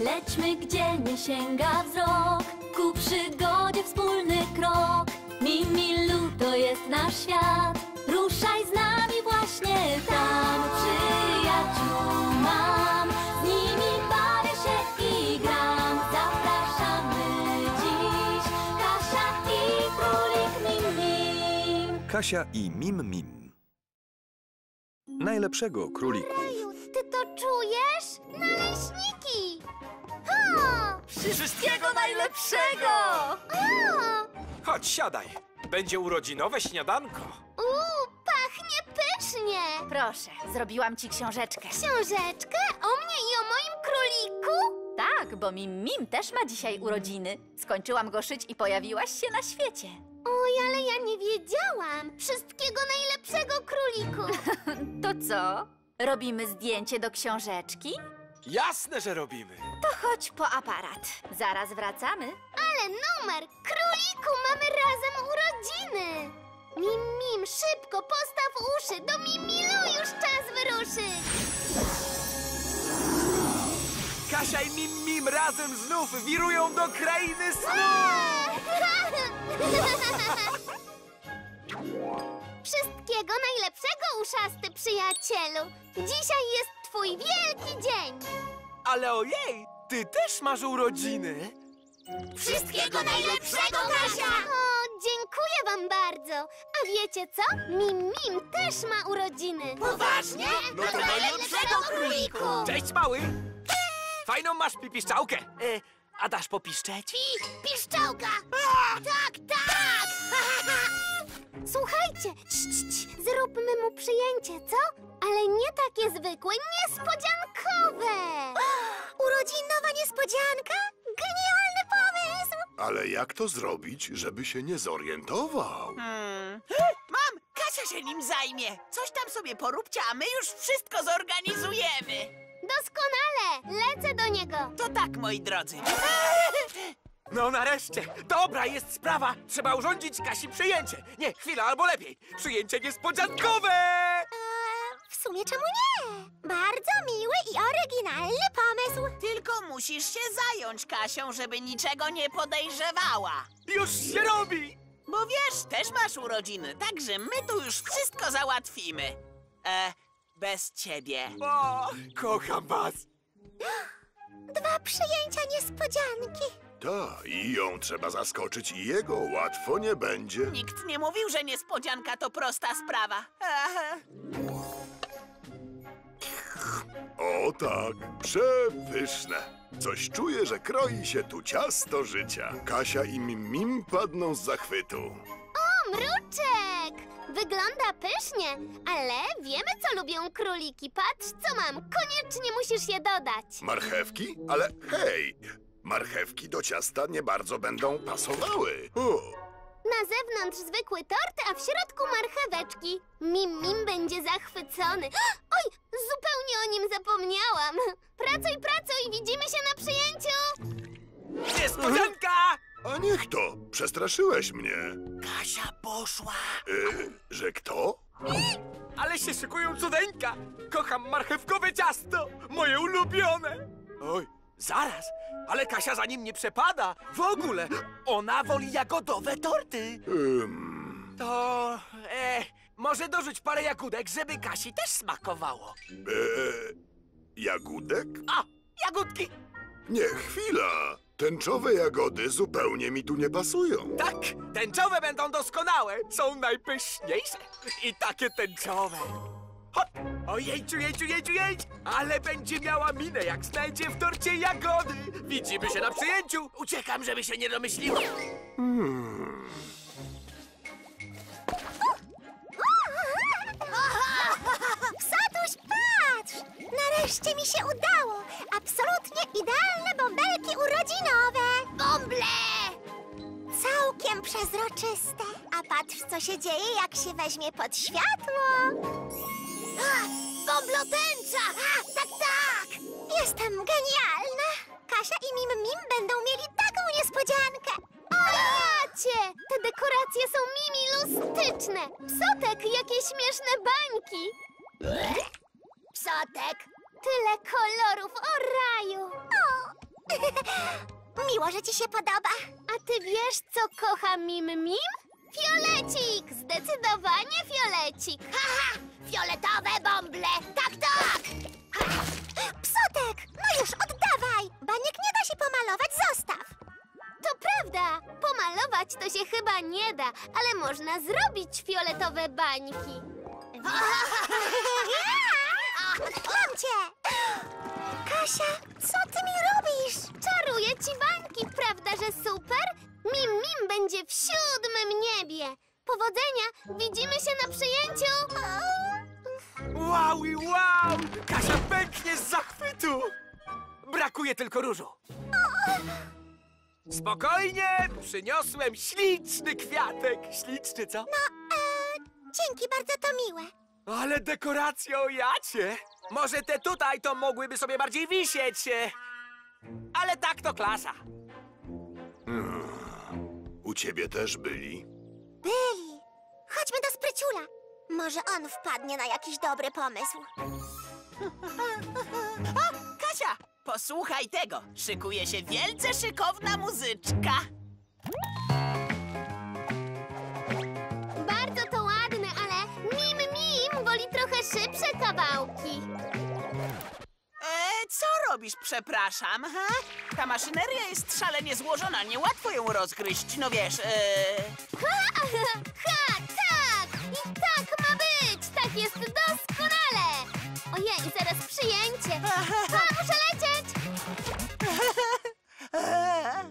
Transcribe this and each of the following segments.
Lećmy, gdzie nie sięga wzrok, ku przygodzie wspólny krok. Mimilu to jest nasz świat, ruszaj z nami właśnie tam. Przyjaciół mam, z nimi bawię się i gram. Zapraszamy dziś, Kasia i królik Mim. Kasia i Mim Mim. Najlepszego króliku. Raju, ty to czujesz? Naleśniki! Wszystkiego najlepszego! Chodź, siadaj. Będzie urodzinowe śniadanko. Uuu, pachnie pysznie! Proszę, zrobiłam ci książeczkę. Książeczkę o mnie i o moim króliku? Tak, bo Mim Mim też ma dzisiaj urodziny. Skończyłam go szyć i pojawiłaś się na świecie. Oj, ale ja nie wiedziałam. Wszystkiego najlepszego, króliku. To co? Robimy zdjęcie do książeczki? Jasne, że robimy. To chodź po aparat. Zaraz wracamy. Ale numer! Króliku, mamy razem urodziny! Mim, mim, szybko, postaw uszy! Do Mimilu już czas wyruszyć! Kasia i Mim Mim razem znów wirują do krainy snu! Wszystkiego najlepszego, uszasty przyjacielu! Dzisiaj jest twój wielki dzień! Ale ojej, ty też masz urodziny. Wszystkiego najlepszego, Kasia! O, dziękuję wam bardzo! A wiecie co? Mim Mim też ma urodziny! Poważnie? No to najlepszego, króliku! Cześć, mały. Fajną masz pipiszczałkę. E, a dasz popiszczeć? Pi, piszczałka! Tak, tak! Słuchajcie, cii, cii, cii, zróbmy mu przyjęcie, co? Ale nie takie zwykłe, niespodziankowe! Urodzinowa niespodzianka? Genialny pomysł! Ale jak to zrobić, żeby się nie zorientował? Mam! Kasia się nim zajmie! Coś tam sobie poróbcie, a my już wszystko zorganizujemy! Doskonale! Lecę do niego! To tak, moi drodzy. No nareszcie. Dobra jest sprawa. Trzeba urządzić Kasi przyjęcie. Nie, chwila, albo lepiej. Przyjęcie niespodziankowe! Eee, w sumie czemu nie? Bardzo miły i oryginalny pomysł! Tylko musisz się zająć Kasią, żeby niczego nie podejrzewała. Już się robi! Bo wiesz, też masz urodziny, także my tu już wszystko załatwimy. E, bez ciebie. O, kocham was. Dwa przyjęcia niespodzianki! Ta, i ją trzeba zaskoczyć i jego łatwo nie będzie. Nikt nie mówił, że niespodzianka to prosta sprawa. O tak, przepyszne. Coś czuję, że kroi się tu ciasto życia. Kasia i Mim Mim padną z zachwytu. O, mruczek! Wygląda pysznie, ale wiemy, co lubią króliki. Patrz, co mam. Koniecznie musisz je dodać. Marchewki? Ale hej, marchewki do ciasta nie bardzo będą pasowały. O, Na zewnątrz zwykły tort, a w środku marcheweczki. Mim Mim będzie zachwycony. Oj, zupełnie o nim zapomniałam. Pracuj, pracuj, widzimy się na przyjęciu. Niespodzianka! a niech to, przestraszyłeś mnie. Kasia poszła. Y, że kto? Ale się szykują cudeńka. Kocham marchewkowe ciasto. Moje ulubione. Oj, zaraz. Ale Kasia za nim nie przepada. W ogóle. Ona woli jagodowe torty. Ym, To... E, może dorzuć parę jagódek, żeby Kasi też smakowało. e, jagódek? A, jagódki. Nie, chwila. Tęczowe jagody zupełnie mi tu nie pasują. Tak, tęczowe będą doskonałe. Są najpyszniejsze. I takie tęczowe. Hop. Ojejciu, jejciu, jejciu, jejciu. Ale będzie miała minę, jak znajdzie w torcie jagody. Widzimy się na przyjęciu. Uciekam, żeby się nie domyśliła. Satuś, patrz! Nareszcie mi się udało! Absolutnie idealne bąbelki urodzinowe! Bąble! Całkiem przezroczyste. A patrz, co się dzieje, jak się weźmie pod światło. Bąblotęcza! Tak, tak! Jestem genialna! Kasia i Mim Mim będą mieli taką niespodziankę! O jacie! Te dekoracje są mimilustyczne! Psotek, jakie śmieszne bańki! Psotek! Tyle kolorów, o raju! O, Miło, że ci się podoba. A ty wiesz, co kocha Mim Mim? Fiolecik! Zdecydowanie fiolecik! Haha! Fioletowe bąble! Tak, tak! Psotek! No już, oddawaj! Baniek nie da się pomalować, zostaw! To prawda! Pomalować to się chyba nie da, ale można zrobić fioletowe bańki. Mam cię! Kasia, co ty mi robisz? Czaruję ci bańki, prawda, że super? Mim Mim będzie w siódmym niebie. Powodzenia! Widzimy się na przyjęciu! Wow i wow! Kasia pęknie z zachwytu! Brakuje tylko różu. Spokojnie, przyniosłem śliczny kwiatek. Śliczny, co? No, e, dzięki, bardzo to miłe. Ale dekoracje o jacie! Może te tutaj to mogłyby sobie bardziej wisieć. e. Ale tak to klasa. U ciebie też byli. Byli. Chodźmy do spryciula. Może on wpadnie na jakiś dobry pomysł. Kasia, posłuchaj tego. Szykuje się wielce szykowna muzyczka. Bardzo to ładne, ale Mim Mim woli trochę szybsze kawałki. Co robisz, przepraszam, ha? Ta maszyneria jest szalenie złożona, niełatwo ją rozgryźć, no wiesz, e... Ha, ha, tak! I tak ma być! Tak jest doskonale! Ojej, zaraz przyjęcie! Ha, muszę lecieć!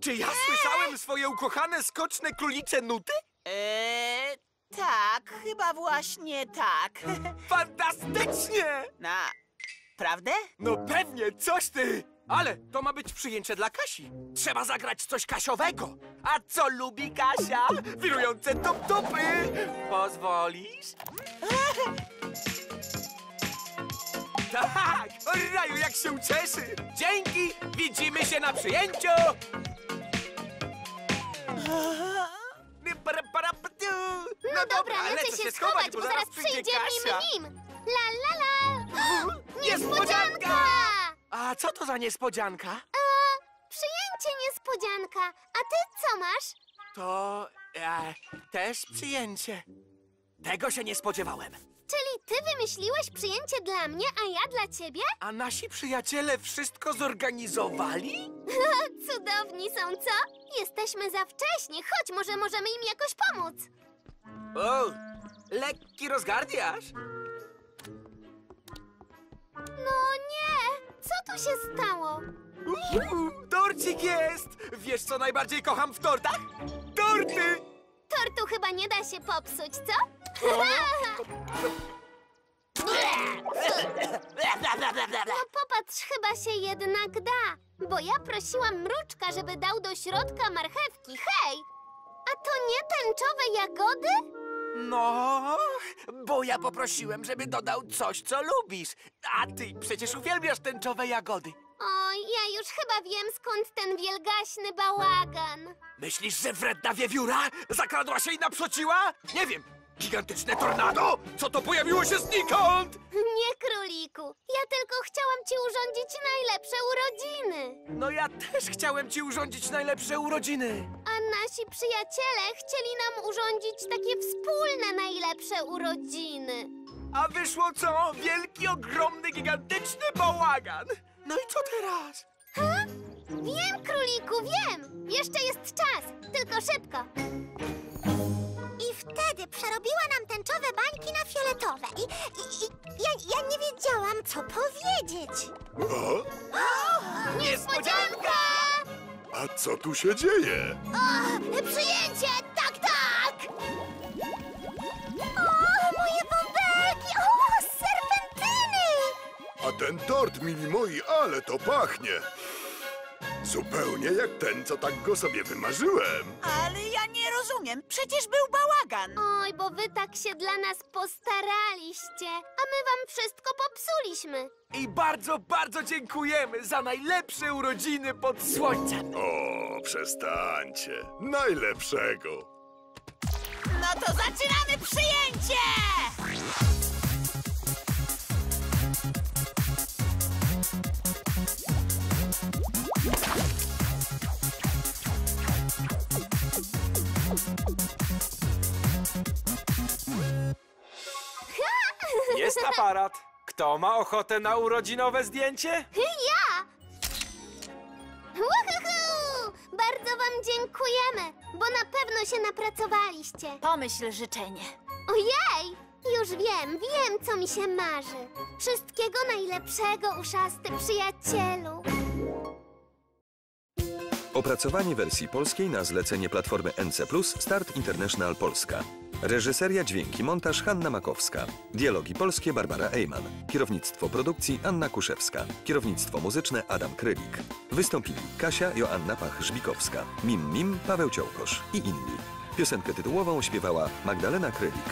Czy ja słyszałem swoje ukochane skoczne królicze nuty? E, tak, chyba właśnie tak. Fantastycznie! Na... Prawdę? No pewnie, coś ty! Ale to ma być przyjęcie dla Kasi. Trzeba zagrać coś Kasiowego. A co lubi Kasia? Wirujące top-topy! Pozwolisz? Tak! O raju, jak się ucieszy! Dzięki! Widzimy się na przyjęciu! No, dobra, lecę się schować, bo zaraz przyjdzie Mim Mim! La la la! Niespodzianka! A co to za niespodzianka? A, przyjęcie niespodzianka. A ty co masz? To e, też przyjęcie. Tego się nie spodziewałem. Czyli ty wymyśliłeś przyjęcie dla mnie, a ja dla ciebie? A nasi przyjaciele wszystko zorganizowali? Cudowni są, co? Jesteśmy za wcześnie. Chodź, może możemy im jakoś pomóc. O, lekki rozgardiasz. Co tu się stało? Uhu, torcik jest! Wiesz, co najbardziej kocham w tortach? Torty! Tortu chyba nie da się popsuć, co? No popatrz, chyba się jednak da. Bo ja prosiłam mruczka, żeby dał do środka marchewki. Hej! A to nie tęczowe jagody? No, bo ja poprosiłem, żeby dodał coś, co lubisz. A ty przecież uwielbiasz tęczowe jagody. Oj, ja już chyba wiem, skąd ten wielgaśny bałagan. Myślisz, że wredna wiewióra zakradła się i naprzociła? Nie wiem. Gigantyczne tornado? Co to pojawiło się znikąd? Nie, króliku. Ja tylko chciałam ci urządzić najlepsze urodziny. No ja też chciałem ci urządzić najlepsze urodziny. Nasi przyjaciele chcieli nam urządzić takie wspólne najlepsze urodziny. A wyszło co? Wielki, ogromny, gigantyczny bałagan. No i co teraz? Ha? Wiem, króliku, wiem! Jeszcze jest czas, tylko szybko. I wtedy przerobiła nam tęczowe bańki na fioletowe. I, i, i ja, ja nie wiedziałam, co powiedzieć. Niespodzianka! A co tu się dzieje? O, przyjęcie! Tak, tak! O, moje bąbelki! O, serpentyny! A ten tort, mili moi, ale to pachnie! Zupełnie jak ten, co tak go sobie wymarzyłem. Ale ja nie rozumiem, przecież był bałagan. Bo wy tak się dla nas postaraliście, a my wam wszystko popsuliśmy. I bardzo, bardzo dziękujemy za najlepsze urodziny pod słońcem. O, przestańcie. Najlepszego. No to zaczynamy przyjęcie! Aparat. Kto ma ochotę na urodzinowe zdjęcie? Ja! Uhuhu! Bardzo wam dziękujemy, bo na pewno się napracowaliście. Pomyśl życzenie. Ojej! Już wiem, wiem, co mi się marzy. Wszystkiego najlepszego, uszasty przyjacielu. Opracowanie wersji polskiej na zlecenie platformy NC Start International Polska. Reżyseria dźwięki montaż Hanna Makowska. Dialogi polskie Barbara Ejman. Kierownictwo produkcji Anna Kuszewska. Kierownictwo muzyczne Adam Krylik. Wystąpili Kasia Joanna Pach-Żbikowska, Mim Mim Paweł Ciołkosz i inni. Piosenkę tytułową śpiewała Magdalena Krylik.